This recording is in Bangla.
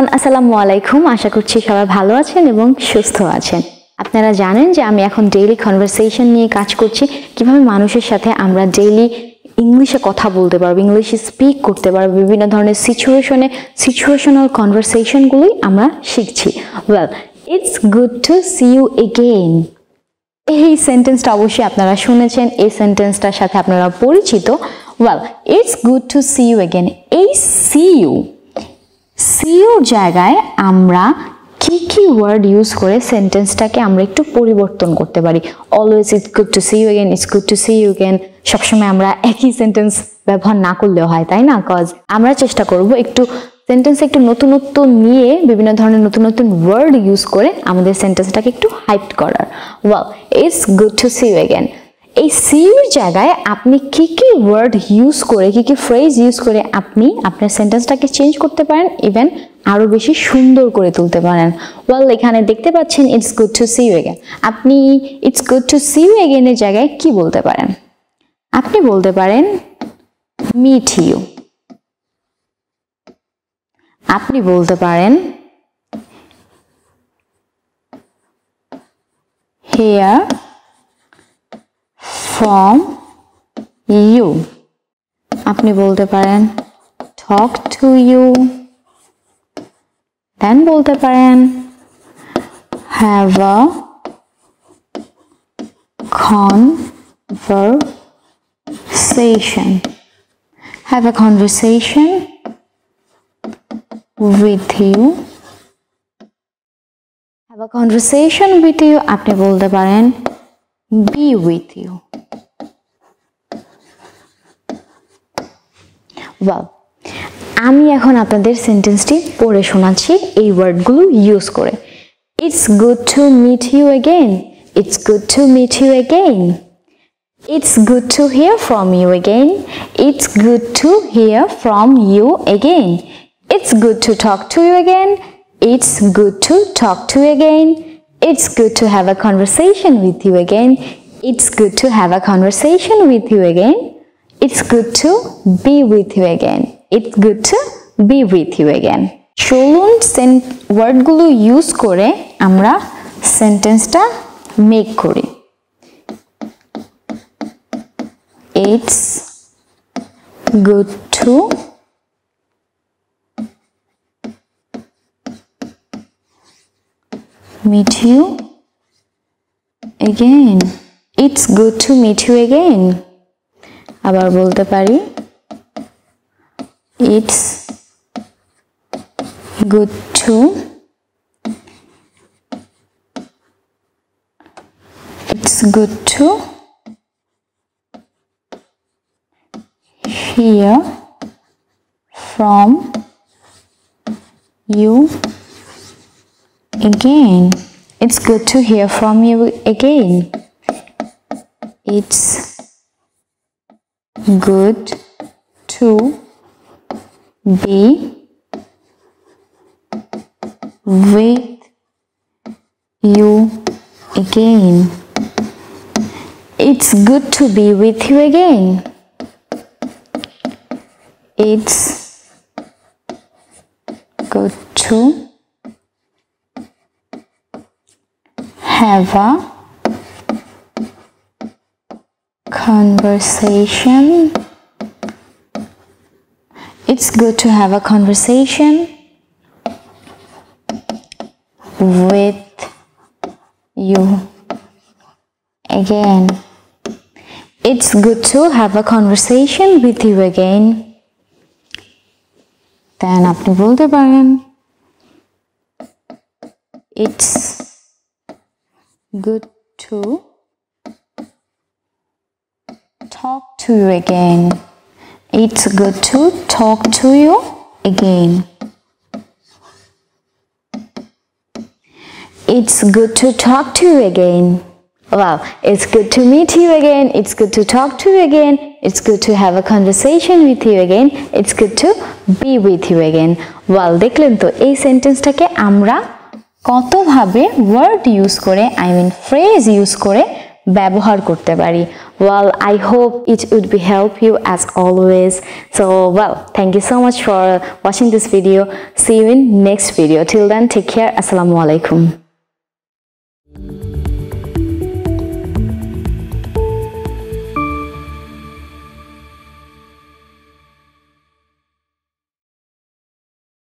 এভরিওয়ান, আসসালামু আলাইকুম। আশা করছি সবাই ভালো আছেন এবং সুস্থ আছেন। আপনারা জানেন যে আমি এখন ডেইলি কনভারসেশন নিয়ে কাজ করছি। কীভাবে মানুষের সাথে আমরা ডেইলি ইংলিশে কথা বলতে পারব ইংলিশে স্পিক করতে পারব, বিভিন্ন ধরনের সিচুয়েশনে সিচুয়েশনাল কনভারসেশনগুলোই আমরা শিখছি। Well it's good to see you again এই সেন্টেন্সটা অবশ্যই আপনারা শুনেছেন, এই সেন্টেন্সটার সাথে আপনারা পরিচিত। Well it's good to see you again এই সি ইউ সিওর জায়গায় আমরা কি কি ওয়ার্ড ইউজ করে সেন্টেন্সটাকে আমরা একটু পরিবর্তন করতে পারি। Always it's good to see you again it's good to see you again সবসময় আমরা একই সেন্টেন্স ব্যবহার না করলেও হয়, তাই না? কজ আমরা চেষ্টা করব একটু সেন্টেন্সে একটু নতুনত্ব নিয়ে বিভিন্ন ধরনের নতুন নতুন ওয়ার্ড ইউজ করে আমাদের সেন্টেন্সটাকে একটু হাইট করার। Well it's good to see you again এই সিউর জায়গায় আপনি কি কি ওয়ার্ড ইউজ করে, কি কি ফ্রেজ ইউজ করে আপনি আপনার সেন্টেন্সটাকে চেঞ্জ করতে পারেন ইভেন আরও বেশি সুন্দর করে তুলতে পারেন। ওয়াল এখানে দেখতে পাচ্ছেন it's good to see you again আপনি it's good to see you এগেনের জায়গায় কি বলতে পারেন? আপনি বলতে পারেন মিট ইউ আপনি বলতে পারেন হেয়ার ফ্রম ইউ আপনি বলতে পারেন টক টু ইউ দেন বলতে পারেন have a conversation have a conversation with you have a conversation with you আপনি বলতে পারেন be with you. ওয়াও আমি এখন আপনাদের সেন্টেন্সটি পড়ে শোনাচ্ছি, এই ওয়ার্ডগুলো ইউজ করে। It's good to meet you again it's good to meet you again it's good to hear from you again it's good to hear from you again it's good to talk to you again it's good to talk to again it's good to have a conversation with you again. It's good to have a conversation with you again. It's good to be with you again. It's good to be with you again. চলুন ওয়ার্ডগুলো ইউজ করে আমরা সেন্টেন্সটা মেক করি it's good to meet you again. It's good to meet you again. আবার বলতে পারি it's good to it's good to hear from you again it's good to hear from you again it's good to be with you again. It's good to be with you again. It's good to have a conversation. It's good to have a conversation with you again. It's good to have a conversation with you again. Then আপনি বলতে পারেন It's good to talk to you again. It's good to talk to you again. It's good to talk to you again. Wow, it's good to meet you again. It's good to talk to you again. It's good to have a conversation with you again. It's good to be with you again. Well, দেখলেন তো এই সেন্টেন্সটাকে আমরা কতভাবে ওয়ার্ড ইউজ করে আই মিন ফ্রেজ ইউজ করে ব্যবহার করতে পারি? Well I hope it would be help you as always so well thank you so much for watching this video see you in next video till then take care আসসালামু আলাইকুম